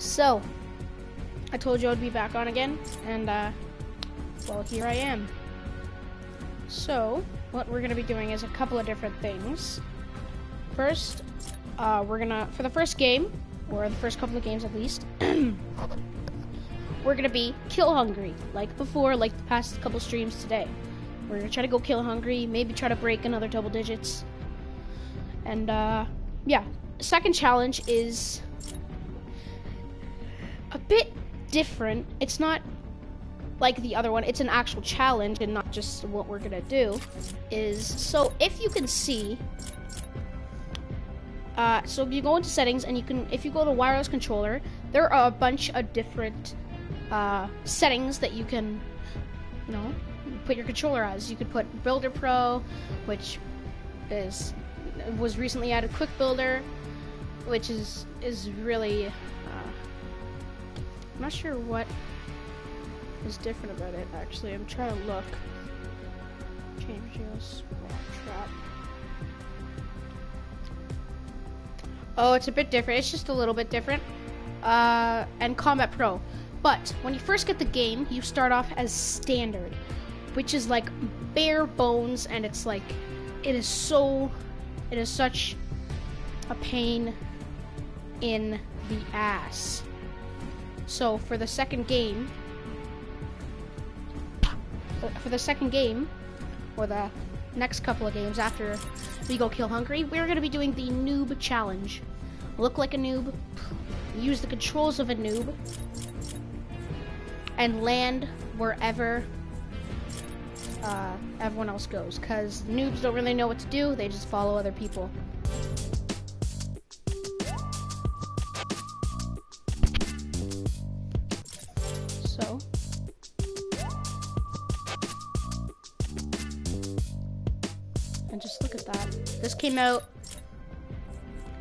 So, I told you I'd be back on again, and uh, well, here I am. So, what we're gonna be doing is a couple of different things. First, uh, we're gonna, for the first game, or the first couple of games at least, we're gonna be kill hungry, like before, like the past couple streams today. We're gonna try to go kill hungry, maybe try to break another double digits. And uh, yeah, second challenge is a bit different. It's not like the other one. It's an actual challenge and not just what we're gonna do. Is so if you can see. Uh, so if you go into settings and you can, if you go to wireless controller, there are a bunch of different uh, settings that you can, you know, put your controller as. You could put Builder Pro, which is was recently added Quick Builder, which is is really. I'm not sure what is different about it. Actually, I'm trying to look. Change just trap. Oh, it's a bit different. It's just a little bit different. Uh, and Combat Pro. But when you first get the game, you start off as standard which is like bare bones and it's like it is so it is such a pain in the ass. So for the second game for the second game or the next couple of games after we go kill hungry, we're going to be doing the noob challenge. Look like a noob, use the controls of a noob, and land wherever uh, everyone else goes. Because noobs don't really know what to do, they just follow other people. Out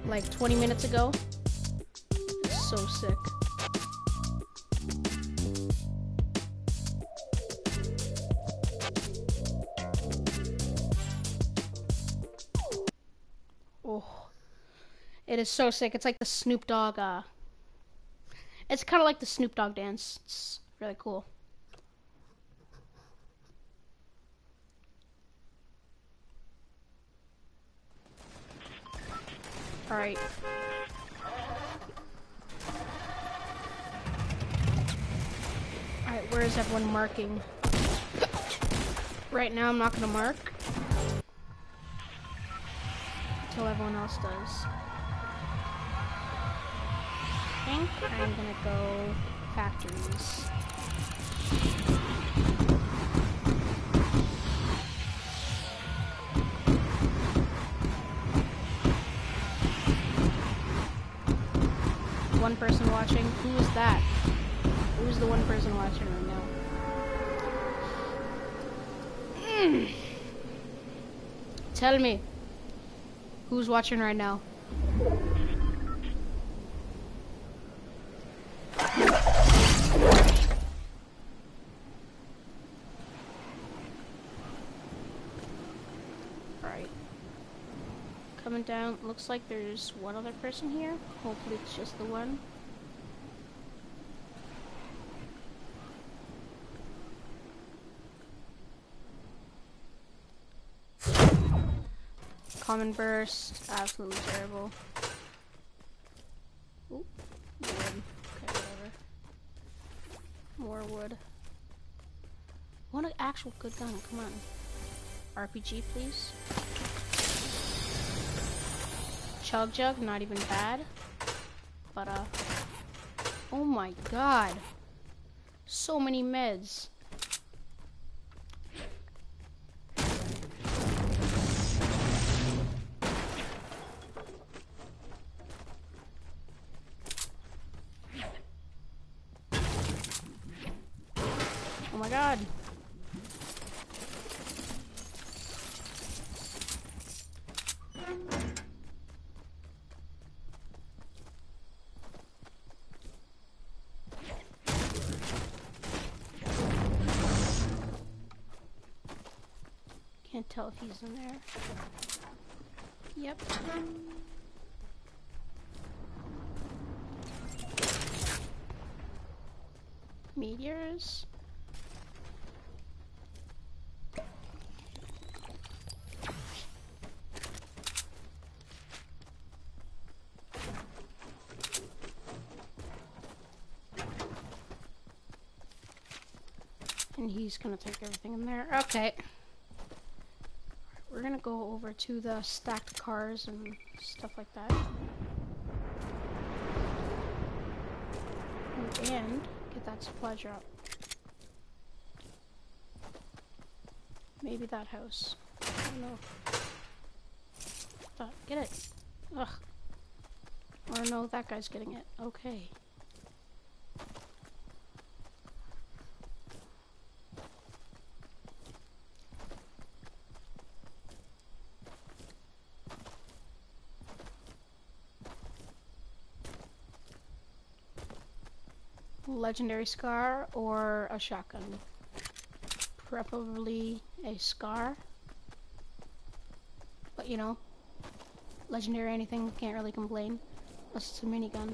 like 20 minutes ago. It's so sick. Oh, it is so sick. It's like the Snoop Dogg. Uh, it's kind of like the Snoop Dogg dance. It's really cool. All right. All right, where is everyone marking? Right now, I'm not gonna mark until everyone else does I think I'm gonna go factories. One person watching. Who is that? Who's the one person watching right now? Mm. Tell me. Who's watching right now? coming down. Looks like there's one other person here. Hopefully it's just the one. Common burst, absolutely terrible. Ooh, wood. Okay, whatever. More wood. Want an actual good gun, come on. RPG, please. Chug Jug, not even bad. But, uh, oh my god. So many meds. Oh my god. If he's in there. Yep. meteors. And he's gonna take everything in there. Okay. We're gonna go over to the stacked cars and stuff like that. And get that supply drop. Maybe that house. I don't know. Get it. Ugh. Or no, that guy's getting it. Okay. Legendary scar or a shotgun. Preferably a scar. But you know, legendary anything, can't really complain. Unless it's a minigun.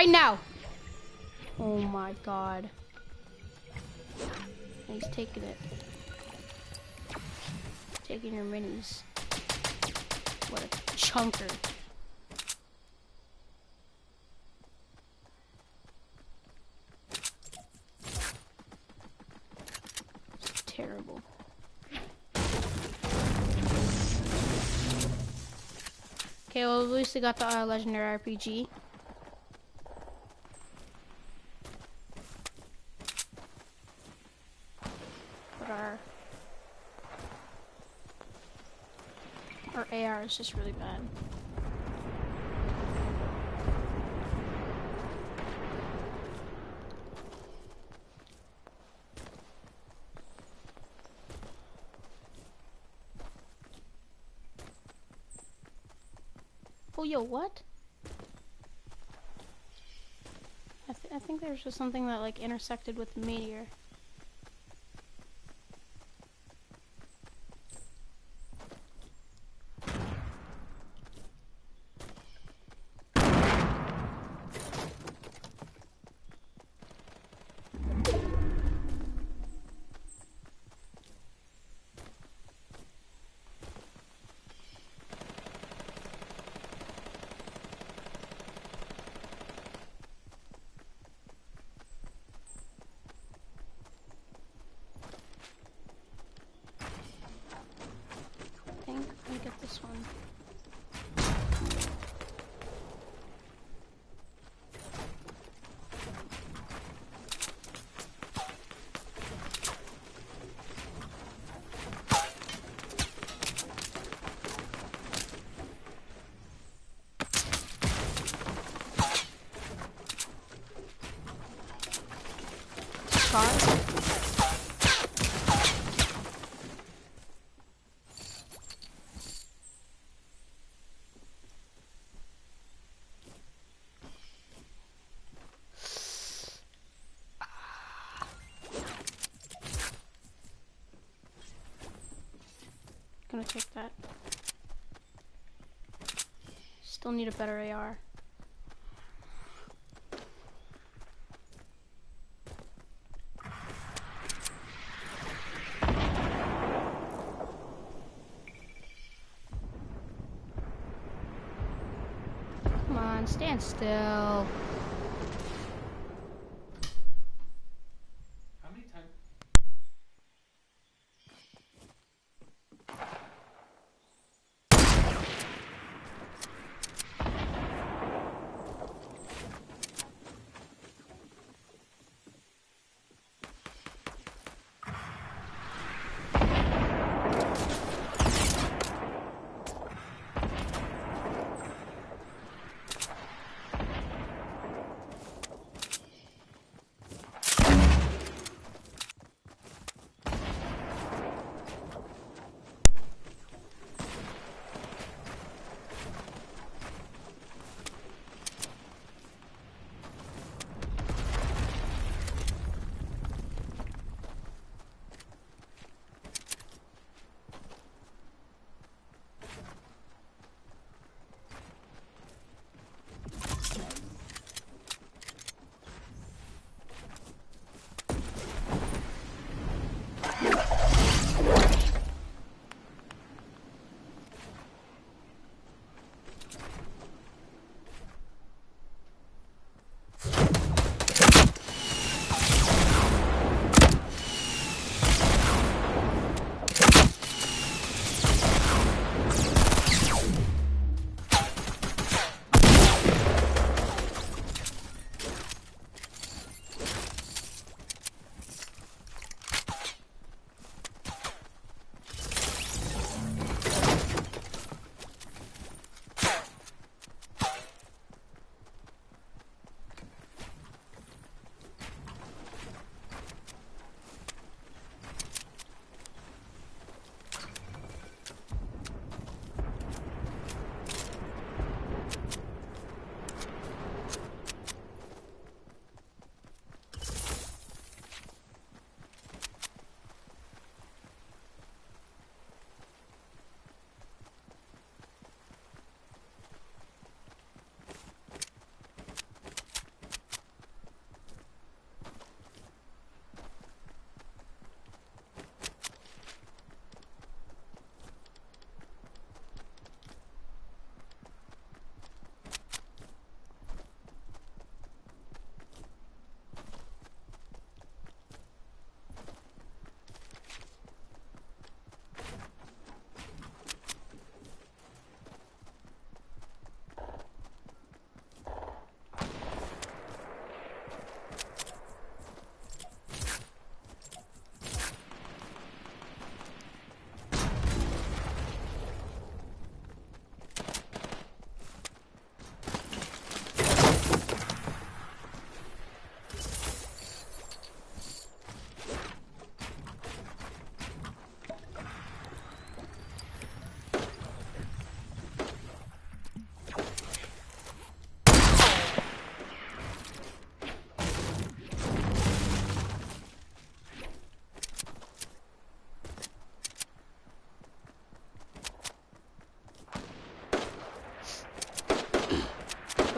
Right now. Oh my god. He's taking it. Taking your minis. What a chunker. Terrible. Okay, well at least got the uh, legendary RPG. It's just really bad. Oh, yo, what? I, th I think there's just something that, like, intersected with the meteor. Gonna take that. Still need a better AR. Come on, stand still.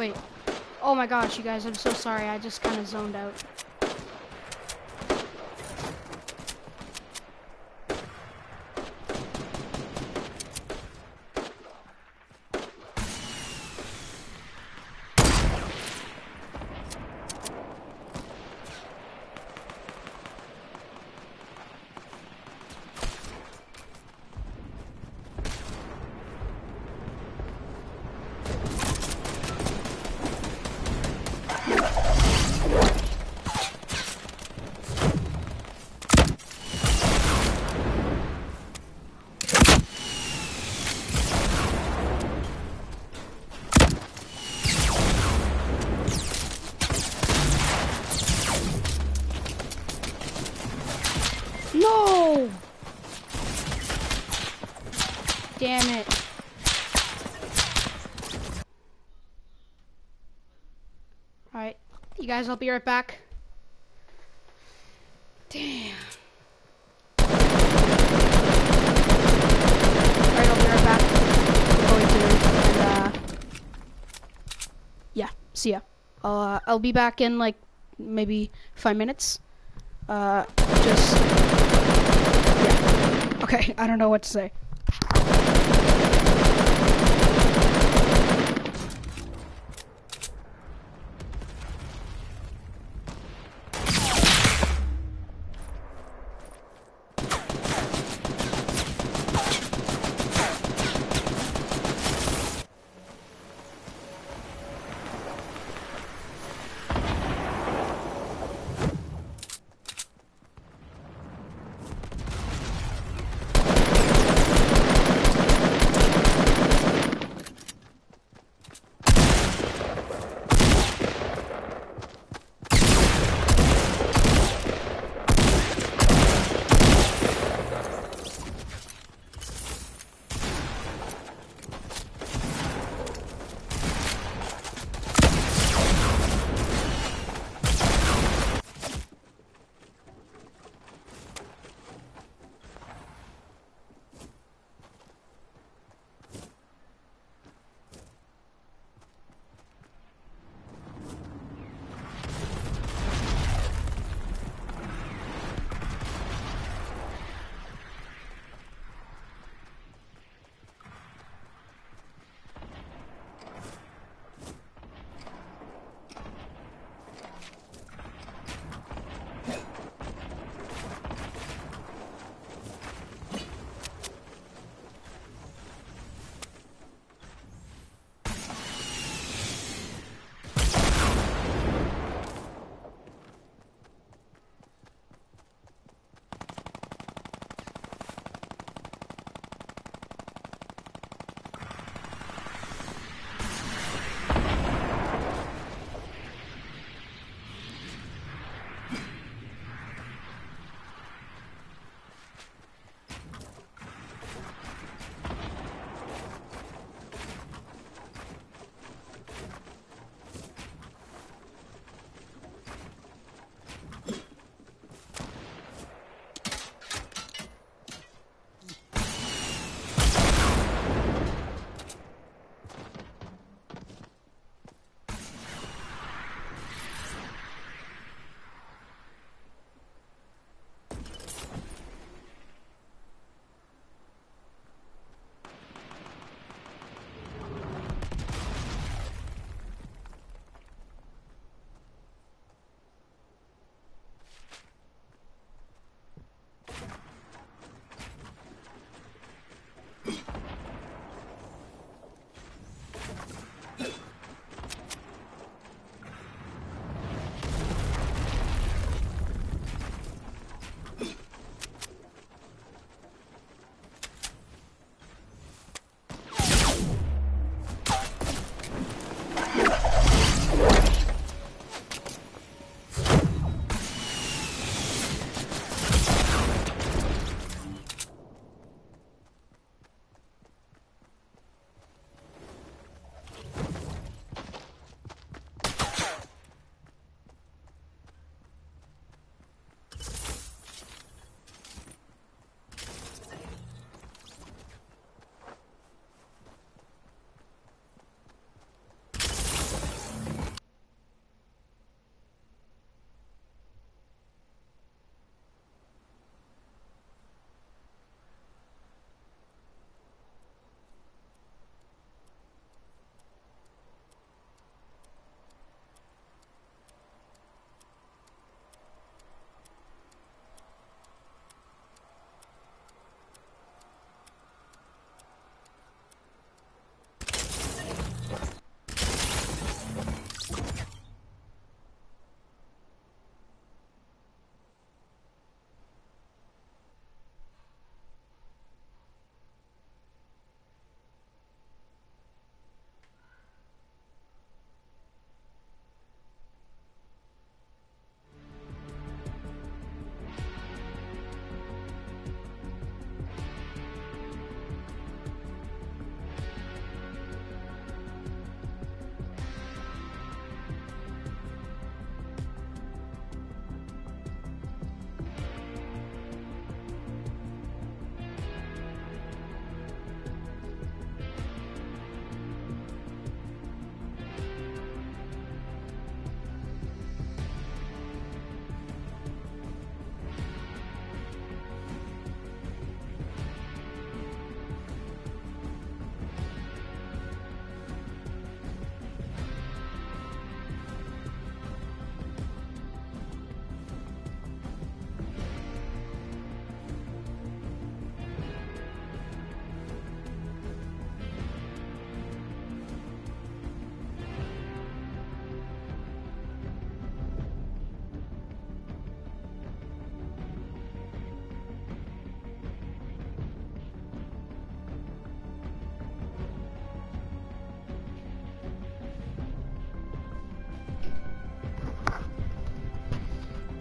Wait. Oh my gosh, you guys, I'm so sorry. I just kind of zoned out. Guys, I'll be right back. Damn. Alright, I'll be right back. Uh, yeah, see ya. I'll, uh, I'll be back in, like, maybe five minutes. Uh, just, yeah. Okay, I don't know what to say.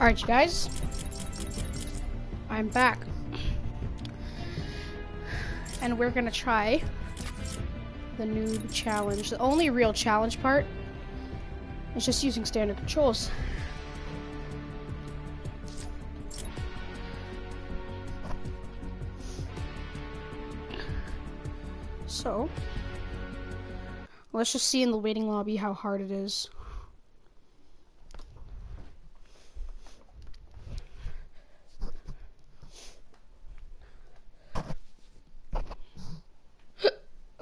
Alright, you guys. I'm back. And we're gonna try the noob challenge. The only real challenge part is just using standard controls. So, let's just see in the waiting lobby how hard it is.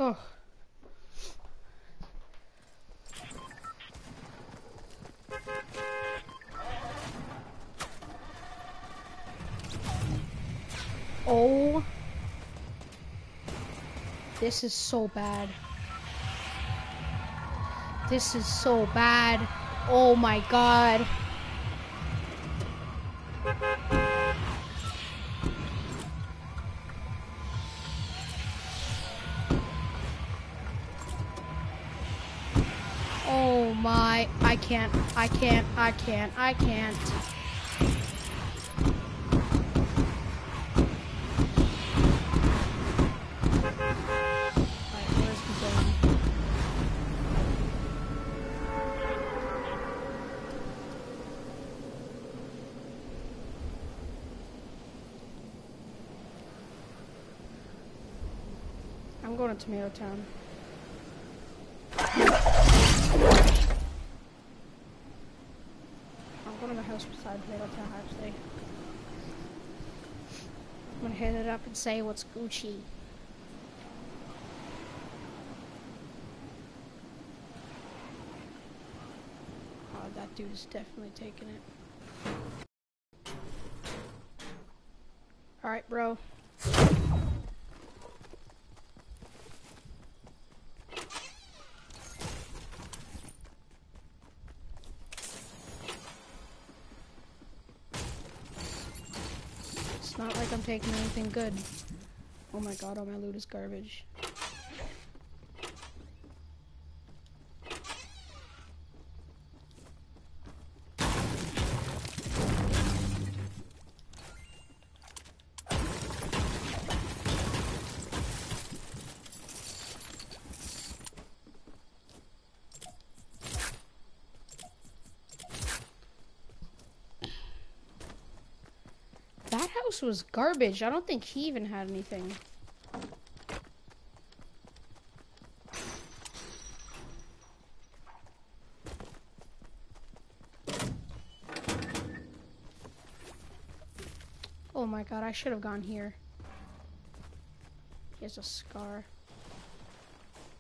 Oh. Oh. This is so bad. This is so bad. Oh my god. Oh my, I can't, I can't, I can't, I can't. Alright, where's he going? I'm going to Tomato Town. I'm going to the house beside Tomato Town actually. I'm gonna hit it up and say what's Gucci. Oh, that dude's definitely taking it. Alright, bro. It's not like I'm taking anything good. Oh my god, all my loot is garbage. Was garbage. I don't think he even had anything. Oh my god, I should have gone here. He has a scar.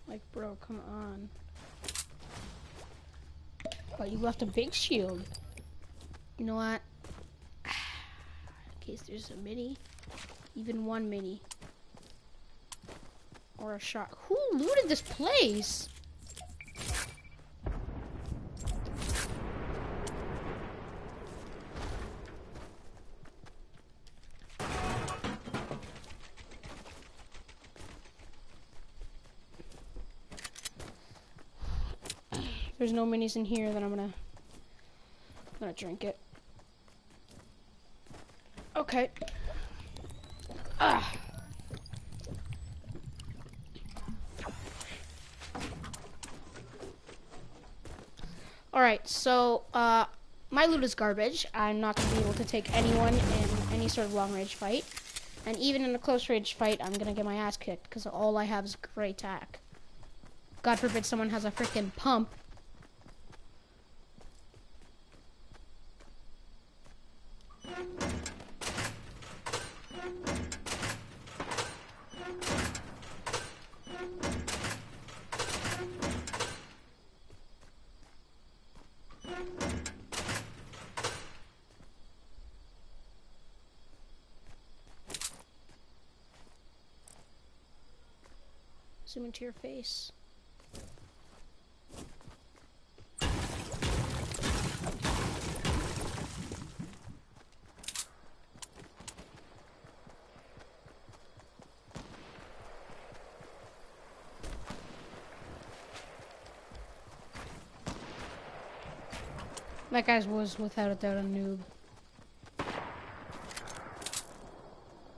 Like, bro, come on. But you left a big shield. You know what? Case there's a mini. Even one mini. Or a shot. Who looted this place? There's no minis in here, then I'm gonna, I'm gonna drink it. Okay. Alright, so, uh, my loot is garbage. I'm not gonna be able to take anyone in any sort of long range fight. And even in a close range fight, I'm gonna get my ass kicked because all I have is great attack. God forbid someone has a freaking pump Zoom into your face. That guy was without a doubt a noob.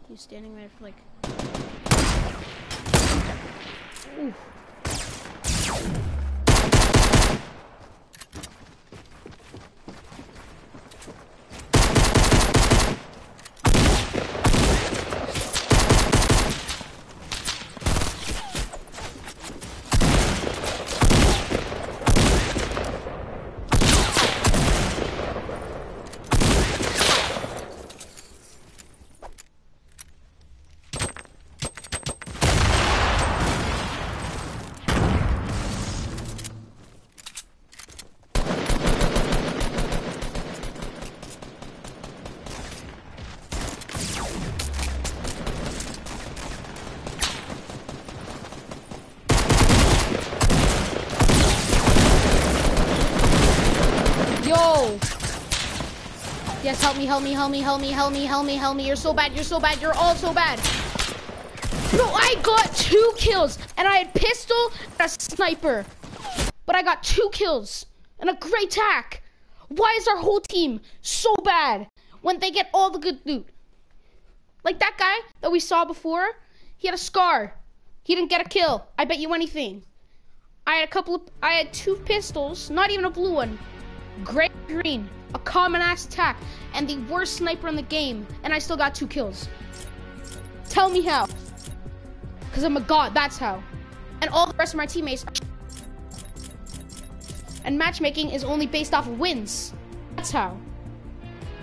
He's standing there for like Ooh. Yo! Yes, help me, help me, help me, help me, help me, help me, help me. You're so bad, you're so bad, you're all so bad. Bro, I got two kills, and I had pistol and a sniper. But I got two kills and a great attack. Why is our whole team so bad when they get all the good loot? Like that guy that we saw before, he had a scar. He didn't get a kill. I bet you anything. I had a couple of, I had two pistols, not even a blue one. Gray green, a common ass attack, and the worst sniper in the game, and I still got two kills. Tell me how. Cause I'm a god, that's how. And all the rest of my teammates and matchmaking is only based off of wins. That's how.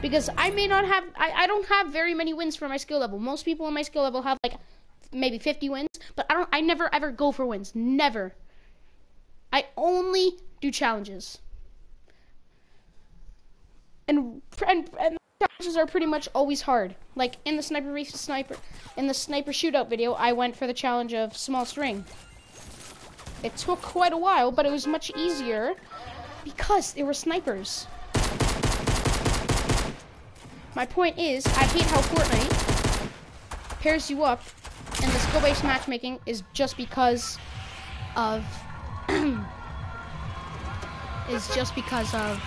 Because I may not have I, I don't have very many wins for my skill level. Most people on my skill level have like maybe 50 wins, but I don't I never ever go for wins. Never. I only do challenges. And and, and challenges are pretty much always hard. Like in the sniper sniper in the sniper shootout video, I went for the challenge of small string. It took quite a while, but it was much easier because they were snipers. My point is, I hate how Fortnite pairs you up, and the skill-based matchmaking is just because of is just because of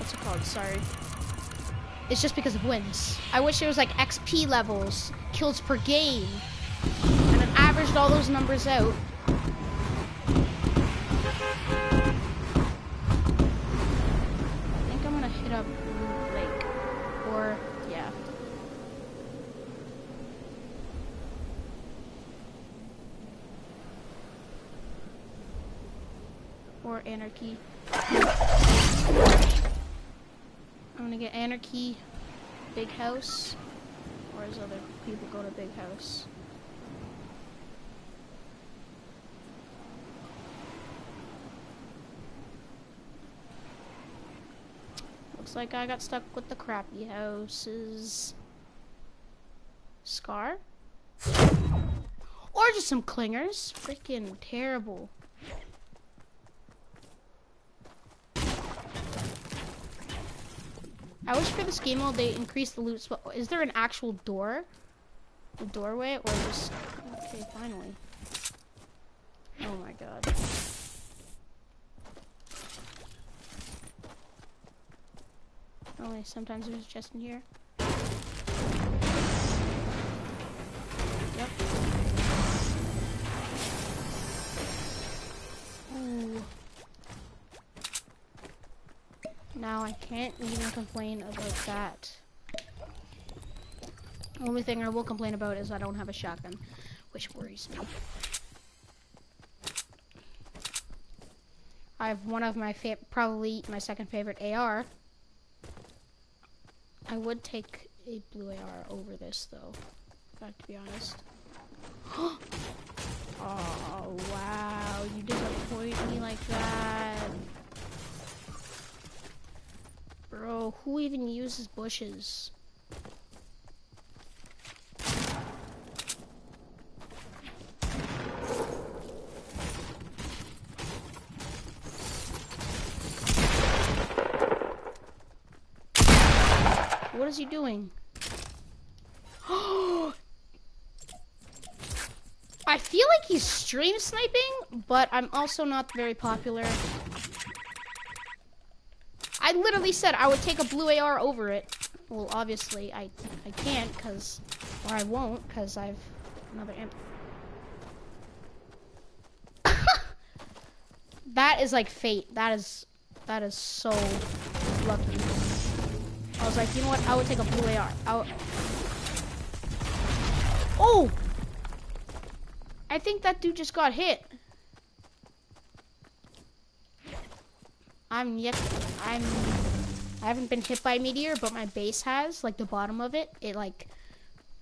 what's it called? Sorry. It's just because of wins. I wish it was like XP levels, kills per game, and it averaged all those numbers out. I think I'm gonna hit up Lake, or yeah. Or Anarchy. Gonna get Anarchy, Big House, or as other people go to Big House. Looks like I got stuck with the crappy houses. Scar? Or just some clingers. Freaking terrible. I wish for this game mode they increase the loot spot. Is there an actual door? A doorway or just okay, finally. Oh my god. Oh, Only sometimes there's just in here. Now I can't even complain about that. Only thing I will complain about is I don't have a shotgun, which worries me. I have one of my probably my second favorite AR. I would take a blue AR over this though, if to be honest. oh wow, you disappoint me like that. Bro, who even uses bushes? What is he doing? I feel like he's stream sniping, but I'm also not very popular. I literally said I would take a blue AR over it. Well, obviously I I can't because, or I won't because I've another amp. that is like fate. That is that is so lucky. I was like, you know what? I would take a blue AR. Oh! I think that dude just got hit. I'm yet. I'm. I haven't been hit by a meteor, but my base has. Like the bottom of it, it like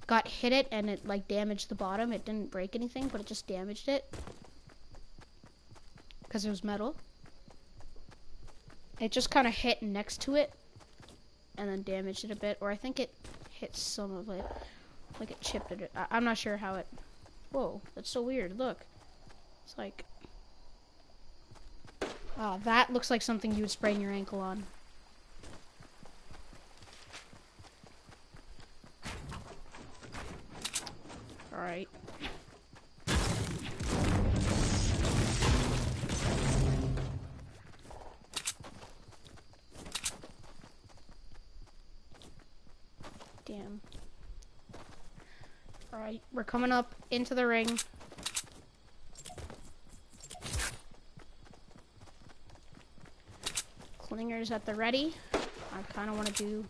got hit it and it like damaged the bottom. It didn't break anything, but it just damaged it because it was metal. It just kind of hit next to it and then damaged it a bit, or I think it hit some of it, like it chipped it. I I'm not sure how it. Whoa, that's so weird. Look, it's like Oh, that looks like something you would sprain your ankle on. Alright. Damn. Alright, we're coming up into the ring. Slingers at the ready. I kind of want to do...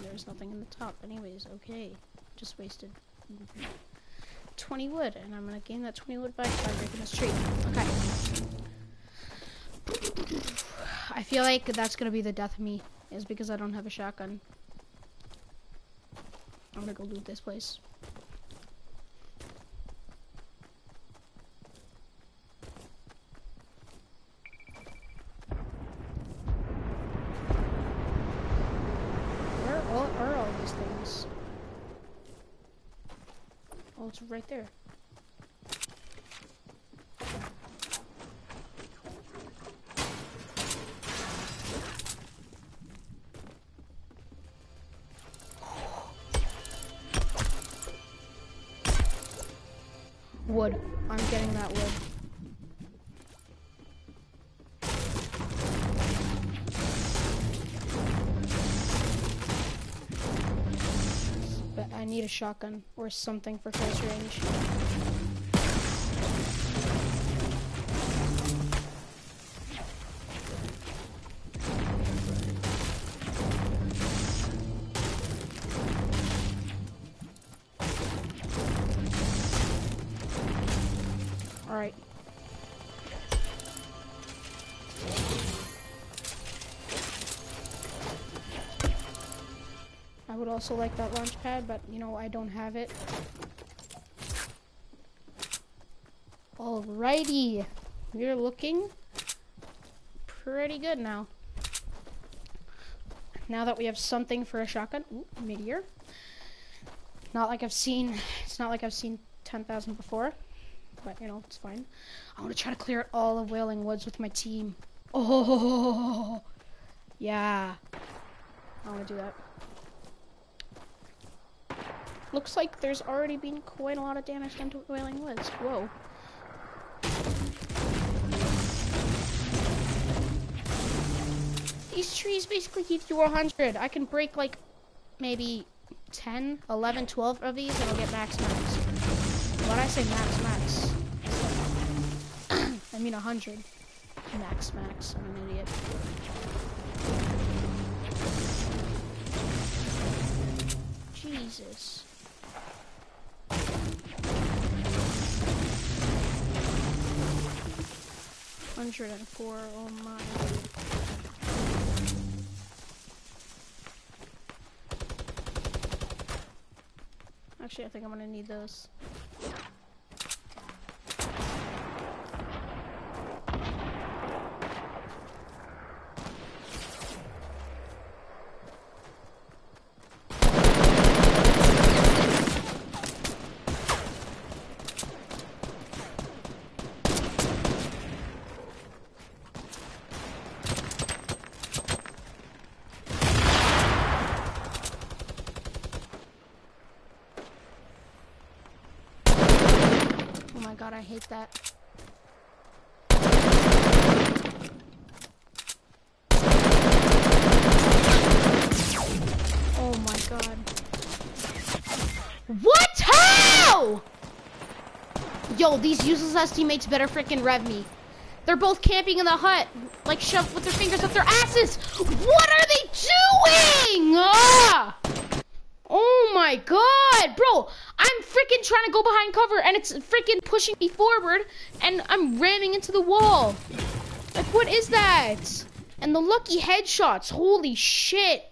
There's nothing in the top anyways. Okay. Just wasted 20 wood. And I'm going to gain that 20 wood back by breaking this tree. Okay. I feel like that's going to be the death of me. Is because I don't have a shotgun. I'm going to go loot this place. it's right there. Shotgun or something for close range. Also like that launch pad, but you know, I don't have it. Alrighty. We're looking pretty good now. Now that we have something for a shotgun. Ooh, meteor. Not like I've seen, it's not like I've seen 10,000 before. But, you know, it's fine. I want to try to clear all of Wailing Woods with my team. Oh, yeah. I want to do that. Looks like there's already been quite a lot of damage done to Wailing Woods. Whoa. These trees basically keep you 100. I can break like maybe 10, 11, 12 of these and I'll get max max. When I say max max, I mean 100. Max max. I'm an idiot. Jesus. Hundred and four, oh my. Actually, I think I'm gonna need those. hate that. Oh my god. What? How? Yo, these useless ass teammates better freaking rev me. They're both camping in the hut, like shoved with their fingers up their asses. What are they doing? Oh! It's freaking pushing me forward and I'm ramming into the wall. Like, what is that? And the lucky headshots, holy shit.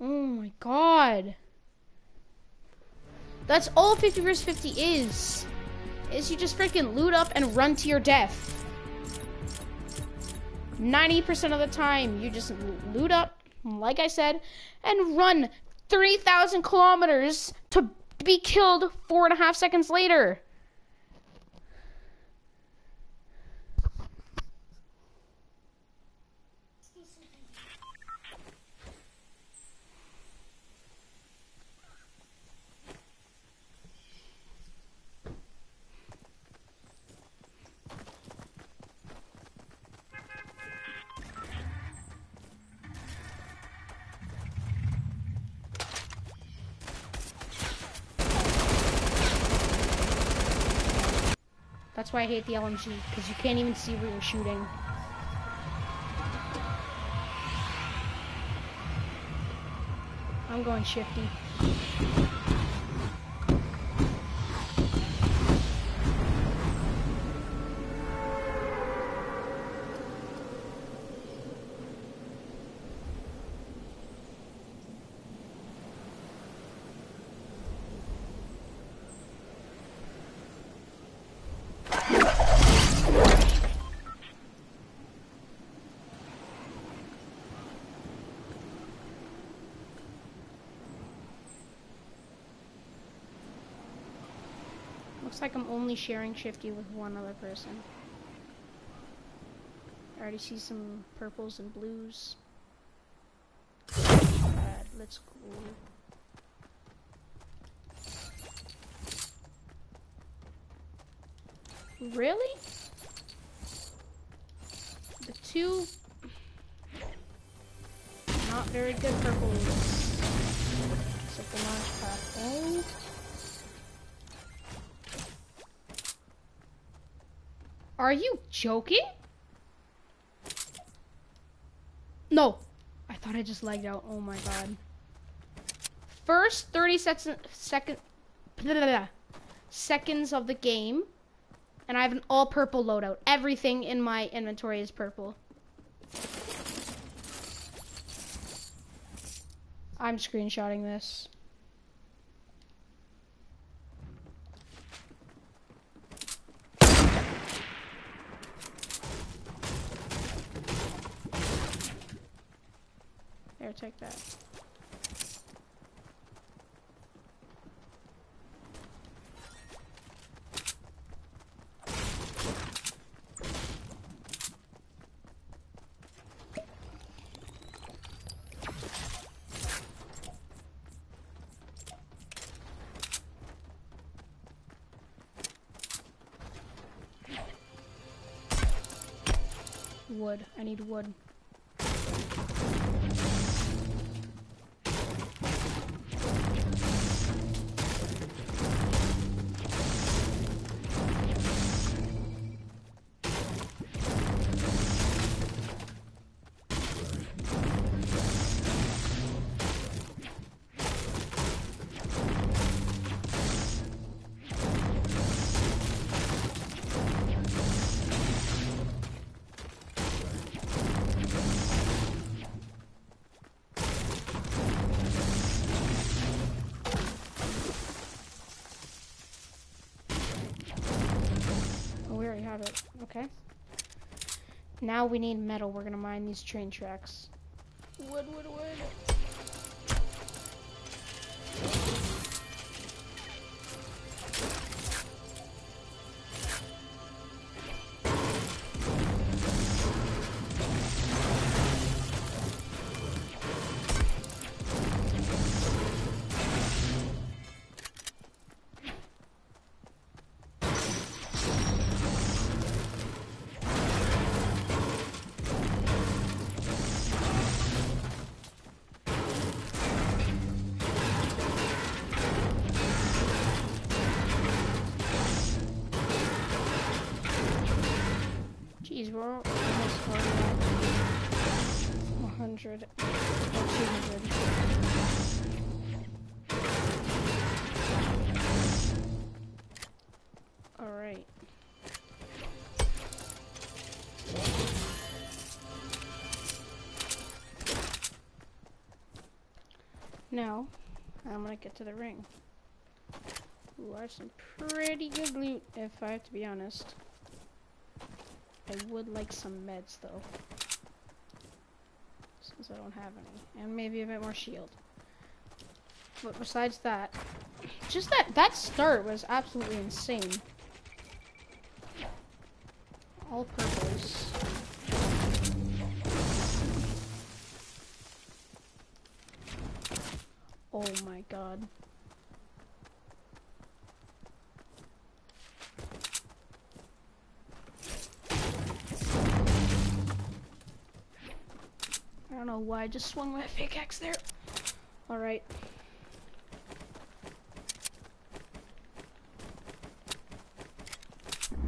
Oh my god. That's all 50 vs 50 is. Is you just freaking loot up and run to your death. 90% of the time, you just loot up, like I said, and run 3,000 kilometers to be killed four and a half seconds later. That's why I hate the LMG, because you can't even see where you're shooting. I'm going shifty. Like I'm only sharing Shifty with one other person. I already see some purples and blues. Let's go. Really? The two not very good purples. Except the launch pad. Oh. Are you joking? No. I thought I just lagged out. Oh my god. First 30 seconds, second, blah, blah, blah, seconds of the game, and I have an all purple loadout. Everything in my inventory is purple. I'm screenshotting this. There, take that. Wood. I need wood. Okay. Now we need metal. We're gonna mine these train tracks. Wood, wood, wood. We're almost already at 100 or 200. Alright. Now, I'm gonna get to the ring. Ooh, I have some pretty good loot, if I have to be honest. I would like some meds, though. Since I don't have any. And maybe a bit more shield. But besides that, just that, that start was absolutely insane. All purpose. Oh my god. Don't know why I just swung my pickaxe there. Alright.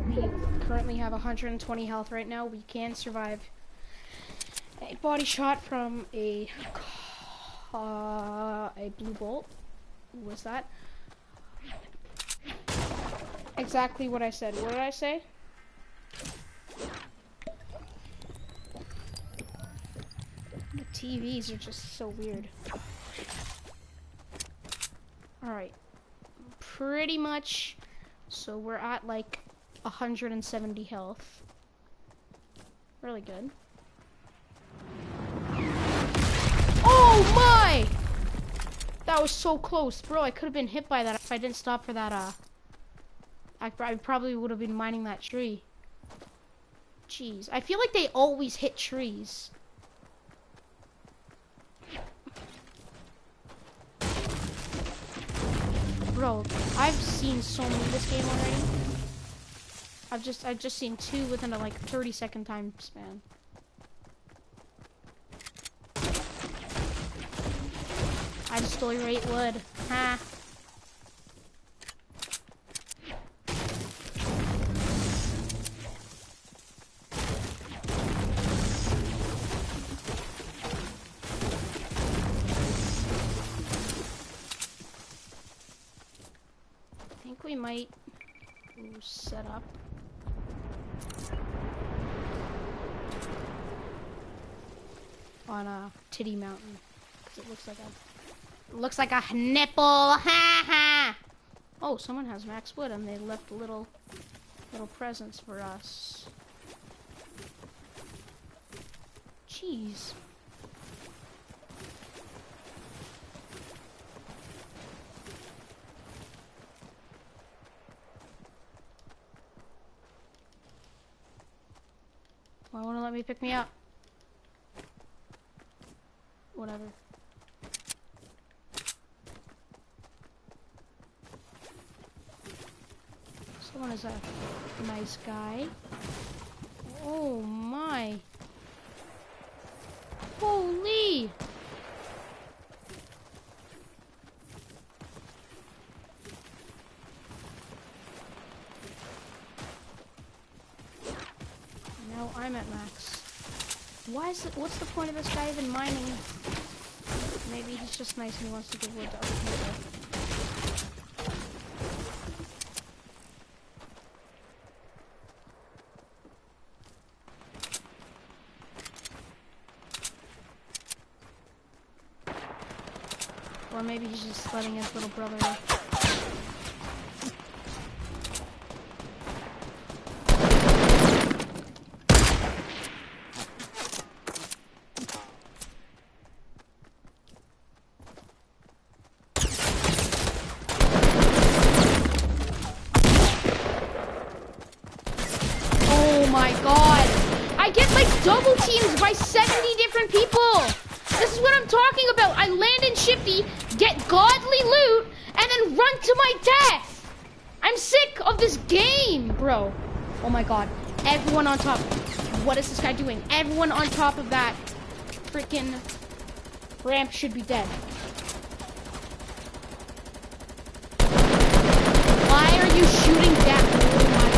We currently have 120 health right now. We can survive a body shot from a uh, a blue bolt. Was that? Exactly what I said. What did I say? TVs are just so weird. Alright. Pretty much. So we're at like 170 health. Really good. Oh my! That was so close, bro. I could have been hit by that if I didn't stop for that, uh... I, I probably would have been mining that tree. Jeez. I feel like they always hit trees. Bro, I've seen so many this game already. I've just I've just seen two within a like 30 second time span. I just stole your wood. Ha. Might set up. On a titty mountain. Cause it looks like a looks like a nipple. Ha ha. Oh, someone has max wood and they left little little presents for us. Jeez. Let me pick me up? Whatever. Someone is a nice guy. Oh my. Holy! Now I'm at max. What's the point of this guy even mining? Maybe he's just nice and he wants to give wood to other people. Or maybe he's just letting his little brother top of that freaking ramp should be dead. Why are you shooting that? Oh my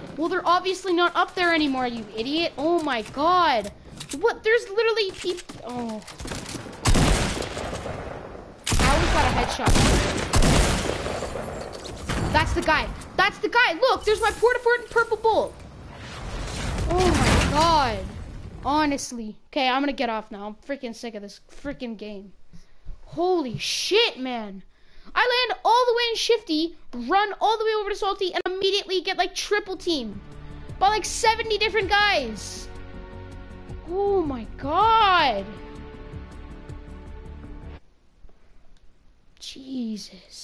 god. Well, they're obviously not up there anymore, you idiot. Oh my god. What? There's literally people. Oh. I always got a headshot. That's the guy. That's the guy. Look, there's my porta fort and purple bolt. Oh my god. Honestly. Okay, I'm gonna get off now. I'm freaking sick of this freaking game. Holy shit, man. I land all the way in Shifty, run all the way over to Salty, and immediately get like triple team by like 70 different guys. Oh my god. Jesus.